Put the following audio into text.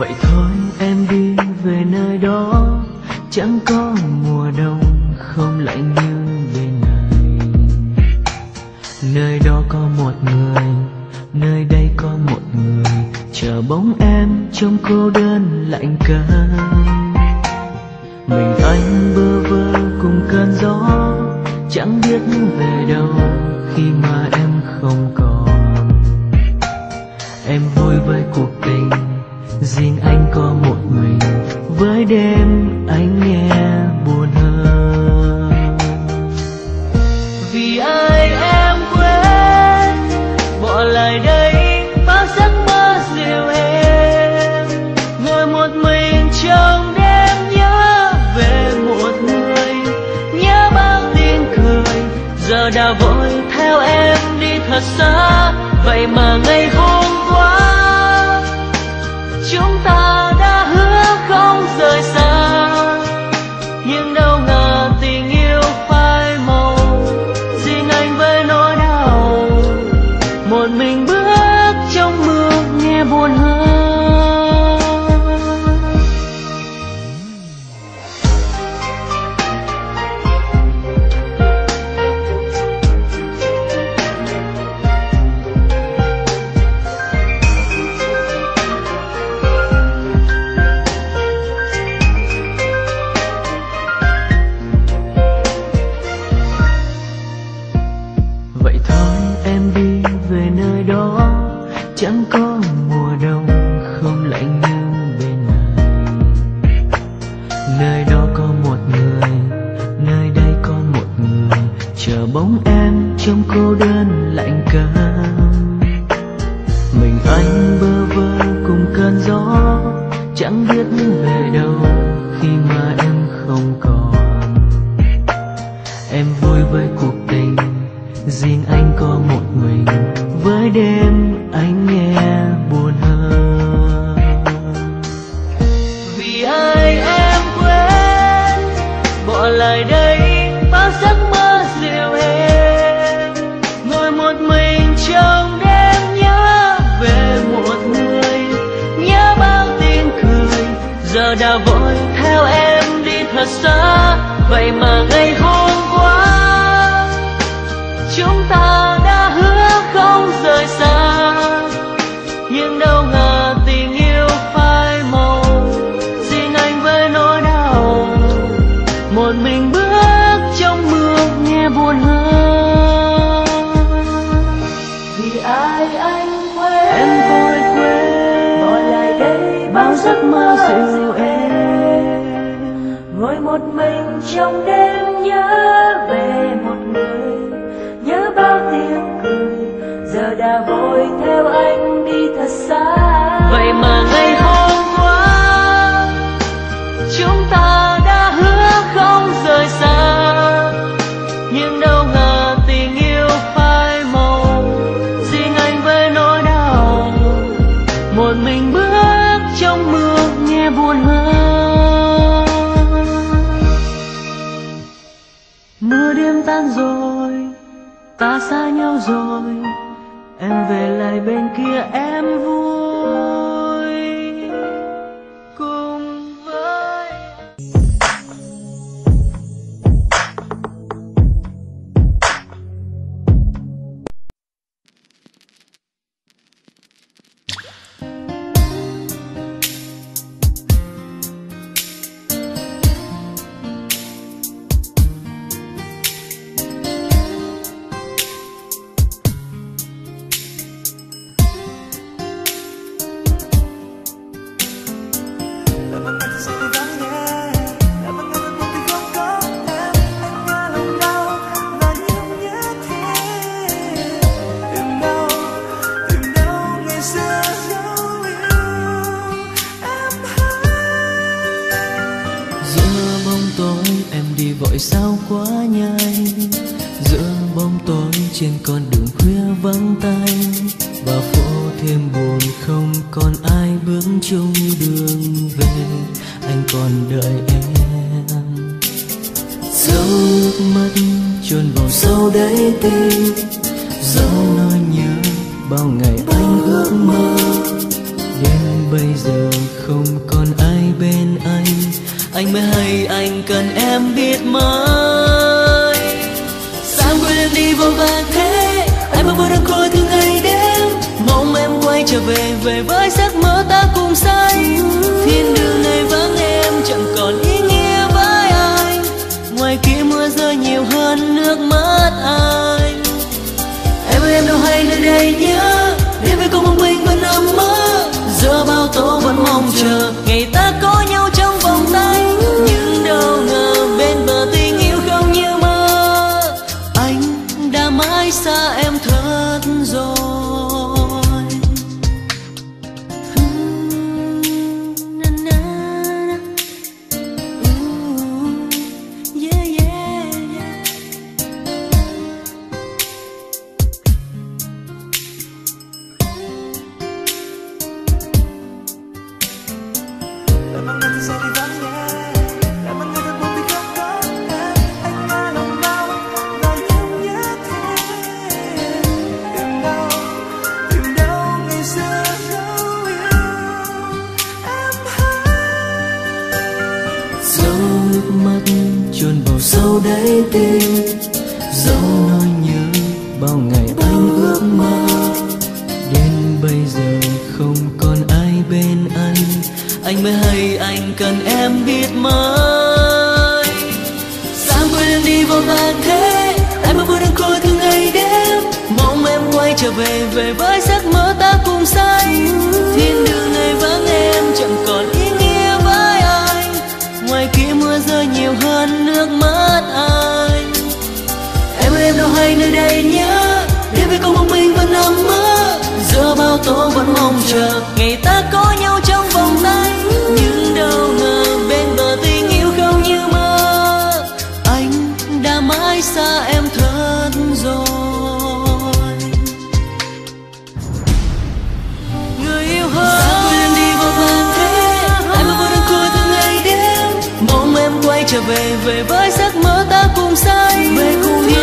vậy thôi, em đi về nơi đó. Chẳng có mùa đông, không lạnh như bên này. Nơi đó có một người, nơi đây có một người. Chờ bóng em trong cô đơn lạnh cgiá mình anh bơ vơ cùng cơn gió, chẳng biết về đâu khi mà em không còn. Đêm anh nghe buồn hơn. Vì ai em quên, bỏ lại đây, bao giấc mơ dịu êm. Ngồi một mình trong đêm nhớ về một người, nhớ bao tiếng cười. Giờ đã vội theo em đi thật xa, vậy mà nothing về nơi đó chẳng có giờ đã vội theo em đi thật xa. Vậy mà ngày hôm qua, chúng ta một mình trong đêm nhớ về một người, nhớ bao tiếng cười. Giờ đã vội theo anh đi thật xa. Vậy mà ngày hôm qua, chúng ta mưa đêm tan rồi, ta xa nhau rồi. Em về lại bên kia, em vui quá nhanh giữa bóng tối trên con đường khuya vắng tay và phố thêm buồn không còn ai bước chung đường về. Anh còn đợi em. Dấu nước mắt chôn vào sâu đáy tim không còn ai bên anh. Anh mới hay anh cần em biết mãi. sao quên đi vô vàng thế? Anh mơ mơ đang khôi từ ngày đêm. Mong em quay trở về về với giấc mơ ta cùng say. Thiên đường này vắng anh mới hay anh cần em biết mai sao quên đi vô vàng thế em mơ vui đang cô thương ngày đêm. Mong em quay trở về về với giấc mơ ta cùng say. Thiên đường này vắng em, chẳng còn ý nghĩa với anh. Ngoài kia mưa rơi nhiều hơn nước mắt anh. Em ơi, em đâu hay nơi đây nhớ. Đêm với con mong mình vẫn nằm mơ giữa bao tố vẫn mong chờ, ngày ta có trở về về với giấc mơ ta cùng say. Về cùng